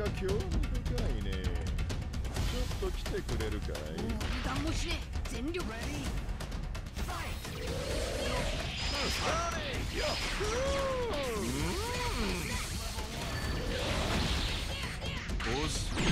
か興味深いね。ちょっと来てくれるかい？油断もしねえ全力。お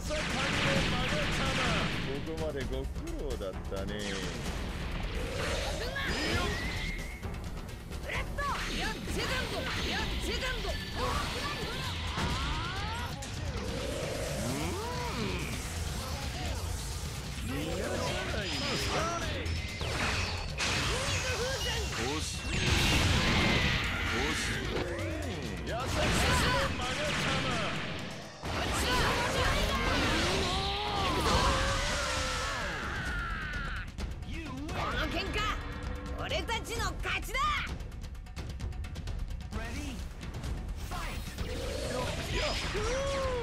やさかここまでご苦労だったね喧嘩。俺たちの勝ちだ。海賊